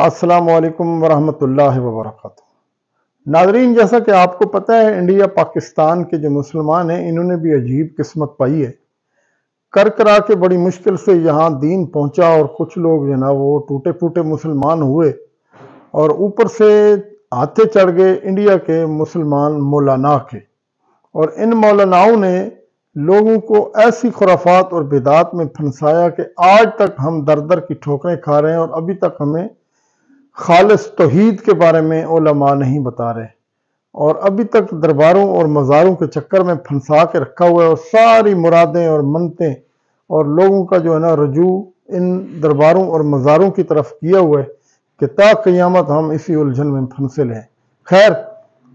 असलकम वरहमतुल्लाहि वबरकातुहू। नाजरीन, जैसा कि आपको पता है, इंडिया, पाकिस्तान के जो मुसलमान हैं, इन्होंने भी अजीब किस्मत पाई है। कर करा के बड़ी मुश्किल से यहाँ दीन पहुँचा और कुछ लोग जो ना, वो टूटे फूटे मुसलमान हुए और ऊपर से हाथे चढ़ गए इंडिया के मुसलमान मौलाना के। और इन मौलानाओं ने लोगों को ऐसी खुराफात और बिदात में फंसाया कि आज तक हम दर दर की ठोकरें खा रहे हैं और अभी तक हमें खालिस तोहीद के बारे में ओलमा नहीं बता रहे। और अभी तक दरबारों और मज़ारों के चक्कर में फंसा के रखा हुआ है और सारी मुरादें और मनतें और लोगों का जो है ना रजू इन दरबारों और मज़ारों की तरफ़ किया हुआ है कि ता क़यामत हम इसी उलझन में फंसे लें खैर,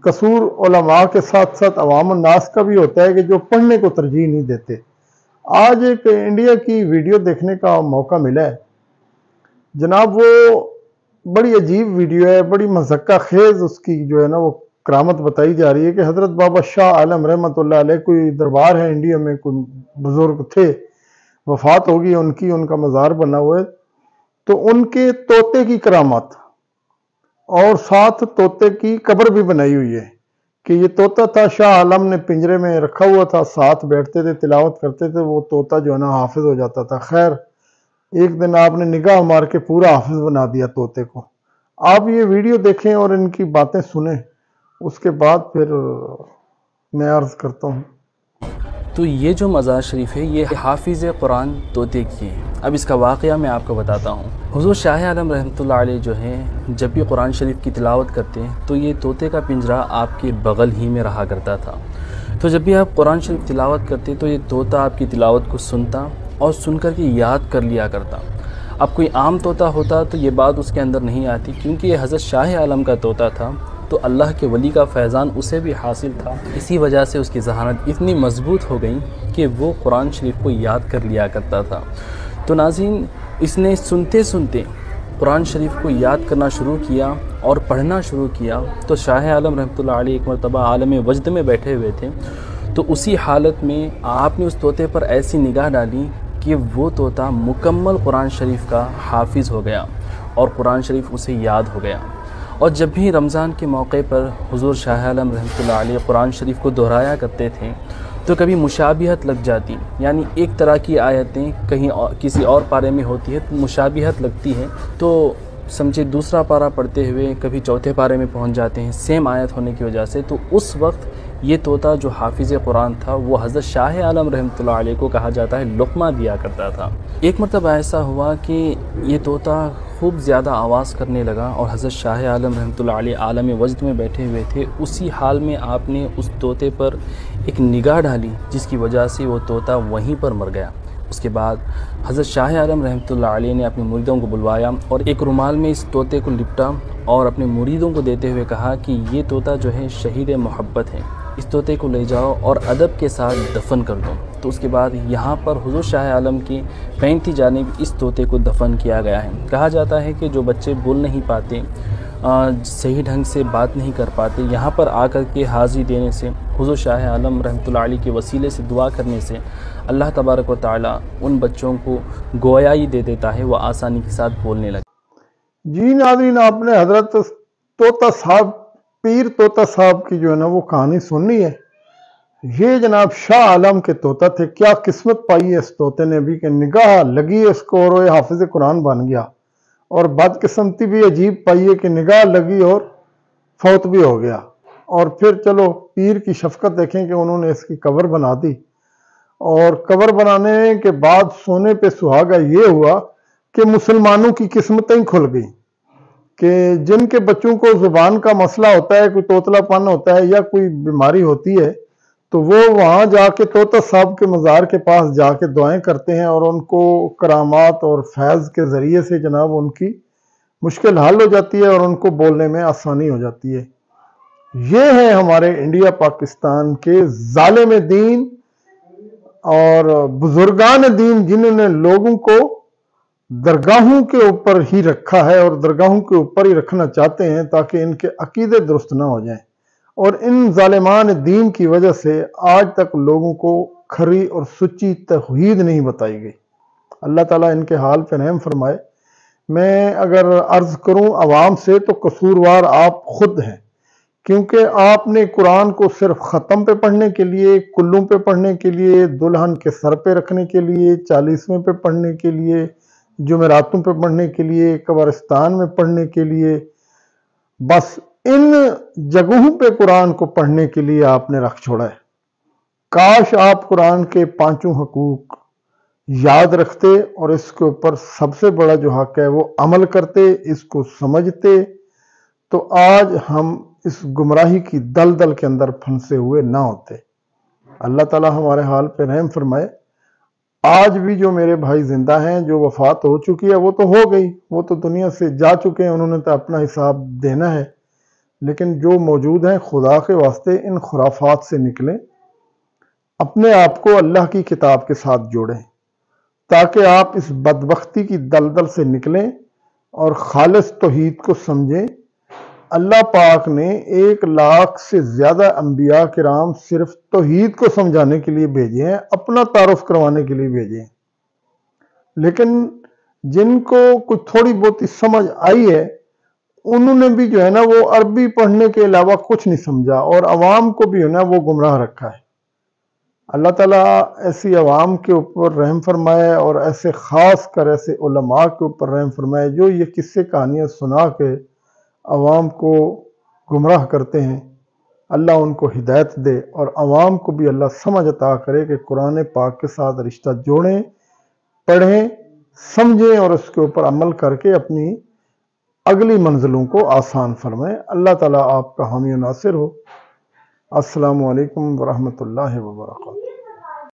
कसूर ओलमा के साथ साथ अवाम नास का भी होता है कि जो पढ़ने को तरजीह नहीं देते। आज एक इंडिया की वीडियो देखने का मौका मिला है। जनाब, वो बड़ी अजीब वीडियो है, बड़ी मजक्का खेज उसकी जो है ना वो करामत बताई जा रही है कि हज़रत बाबा शाह आलम रहमत कोई दरबार है इंडिया में, कोई बुज़ुर्ग थे, वफात होगी उनकी, उनका मज़ार बना हुआ है। तो उनके तोते की करामत और साथ तोते की कब्र भी बनाई हुई है कि ये तोता था, शाह आलम ने पिंजरे में रखा हुआ था, साथ बैठते थे, तिलावत करते थे, वो तोता जो है ना हाफिज हो जाता था। खैर एक दिन आपने निगाह मार के पूरा हाफिज बना दिया तोते को। आप ये वीडियो देखें और इनकी बातें सुने। उसके बाद फिर मैं अर्ज़ करता हूँ। तो ये जो मज़ार शरीफ है, ये हाफिज़ कुरान तोते की है। अब इसका वाक़ मैं आपको बताता हूँ। हजूर शाह आलम रहमत जो है, जब भी कुरान शरीफ की तिलावत करते हैं तो ये तोते का पिंजरा आपके बगल ही में रहा करता था। तो जब भी आप कुरान शरीफ तिलावत करते तो ये तोता आपकी तिलावत को सुनता और सुन कर के याद कर लिया करता। अब कोई आम तोता होता तो ये बात उसके अंदर नहीं आती, क्योंकि ये हज़रत शाह आलम का तोता था तो अल्लाह के वली का फैज़ान उसे भी हासिल था। इसी वजह से उसकी जहानत इतनी मज़बूत हो गई कि वो कुरान शरीफ को याद कर लिया करता था। तो नाजीन इसने सुनते सुनते कुरान शरीफ को याद करना शुरू किया और पढ़ना शुरू किया। तो शाह आलम रहमत एक मरतबा आलम वजद में बैठे हुए थे। तो उसी हालत में आपने उस तोते पर ऐसी निगाह डाली कि वो तोता मुकम्मल कुरान शरीफ का हाफिज़ हो गया और कुरान शरीफ उसे याद हो गया। और जब भी रमज़ान के मौके पर हुजूर शाह आलम रहमत कुरान शरीफ को दोहराया करते थे तो कभी मुशाबिहत लग जाती यानी एक तरह की आयतें कहीं और, किसी और पारे में होती है तो मुशाबिहत लगती है तो समझे दूसरा पारा पढ़ते हुए कभी चौथे पारे में पहुँच जाते हैं सेम आयत होने की वजह से तो उस वक्त ये तोता जो हाफिज़ कुरान था, वो हज़रत शाह आलम रहमत को कहा जाता है, लुकमा दिया करता था। एक मरतबा ऐसा हुआ कि ये तोता खूब ज़्यादा आवाज़ करने लगा और हज़रत शाह आलम रहमत आलम वजद में बैठे हुए थे। उसी हाल में आपने उस तोते पर एक निगाह डाली, जिसकी वजह से वो तोता वहीं पर मर गया। उसके बाद हज़रत शाह आलम रहमत ने अपने मुरीदों को बुलवाया और एक रुमाल में इस तोते को लिपटा और अपने मुरीदों को देते हुए कहा कि ये तोता जो है शहीद मोहब्बत है। इस तोते को ले जाओ और अदब के साथ दफन कर दो। तो उसके बाद यहाँ पर हजूर शाह आलम की पैंती जानब इस तोते को दफन किया गया है। कहा जाता है कि जो बच्चे बोल नहीं पाते आ, सही ढंग से बात नहीं कर पाते यहाँ पर आकर के हाज़िरी देने से हजूर शाह आलम रहमत के वसीले से दुआ करने से अल्लाह तबारक व ताली उन बच्चों को गोयाई दे देता है वह आसानी के साथ बोलने लगे। जी नादरीन आपने हज़रत तोता साहब पीर तोता साहब की जो है ना वो कहानी सुननी है। ये जनाब शाह आलम के तोता थे। क्या किस्मत पाई है इस तोते ने भी कि निगाह लगी है इसको और वो हाफिज कुरान बन गया। और बदकिस्मती भी अजीब पाई है कि निगाह लगी और फौत भी हो गया। और फिर चलो पीर की शफकत देखें कि उन्होंने इसकी कबर बना दी। और कबर बनाने के बाद सोने पे सुहागा ये हुआ कि मुसलमानों की किस्मतें खुल गई। कि जिनके बच्चों को ज़ुबान का मसला होता है, कोई तोतलापन होता है या कोई बीमारी होती है तो वो वहाँ जाके तोता साहब के मज़ार के पास जाके दुआएँ करते हैं और उनको करामात और फैज़ के ज़रिए से जनाब उनकी मुश्किल हल हो जाती है और उनको बोलने में आसानी हो जाती है। ये है हमारे इंडिया पाकिस्तान के ालिम दीन और बुजुर्गान दीन जिन्होंने लोगों को दरगाहों के ऊपर ही रखा है और दरगाहों के ऊपर ही रखना चाहते हैं ताकि इनके अकीदे दुरुस्त ना हो जाएँ। और इन ालिमान दीन की वजह से आज तक लोगों को खरी और सच्ची तोहीद नहीं बताई गई। अल्लाह ताला इनके हाल पर रहम फरमाए। मैं अगर अर्ज़ करूँ आवाम से तो कसूरवार आप खुद हैं, क्योंकि आपने कुरान को सिर्फ़ ख़त्म पे पढ़ने के लिए, कुल्लू पे पढ़ने के लिए, दुल्हन के सर पे रखने के लिए, चालीसवें पे पढ़ने के लिए जुमेरातों पर पढ़ने के लिए, कब्रस्तान में पढ़ने के लिए, बस इन जगहों पे कुरान को पढ़ने के लिए आपने रख छोड़ा है। काश आप कुरान के पाँचों हकूक याद रखते और इसके ऊपर सबसे बड़ा जो हक है वो अमल करते, इसको समझते तो आज हम इस गुमराही की दल दल के अंदर फंसे हुए ना होते। अल्लाह ताला हमारे हाल पे रहम फरमाए। आज भी जो मेरे भाई ज़िंदा हैं, जो वफात हो चुकी है, वो तो हो गई, वो तो दुनिया से जा चुके हैं, उन्होंने तो अपना हिसाब देना है। लेकिन जो मौजूद हैं, खुदा के वास्ते इन खुराफात से निकलें, अपने आप को अल्लाह की किताब के साथ जोड़ें, ताकि आप इस बदबख्ती की दलदल से निकलें और खालस तोहीद को समझें अल्लाह पाक ने एक लाख से ज़्यादा अम्बिया कराम सिर्फ़ तोहीद को समझाने के लिए भेजे हैं, अपना तारुफ करवाने के लिए भेजे हैं। लेकिन जिनको कुछ थोड़ी बहुत समझ आई है, उन्होंने भी जो है ना वो अरबी पढ़ने के अलावा कुछ नहीं समझा और अवाम को भी है ना वो गुमराह रखा है। अल्लाह ताला ऐसी आवाम के ऊपर रहम फरमाए और ऐसे ख़ास कर ऐसे उलमा के ऊपर रहम फरमाए जो ये किस्से कहानियाँ सुना के आवाम को गुमराह करते हैं। अल्लाह उनको हिदायत दे और आवाम को भी अल्लाह समझ अता करे कि कुरान पाक के साथ रिश्ता जोड़ें, पढ़ें, समझें और उसके ऊपर अमल करके अपनी अगली मंजिलों को आसान फरमाएँ। अल्लाह ताला आपका हामी नासिर हो। अस्सलाम वालेकुम वरहमतुल्लाहि व बरकातहू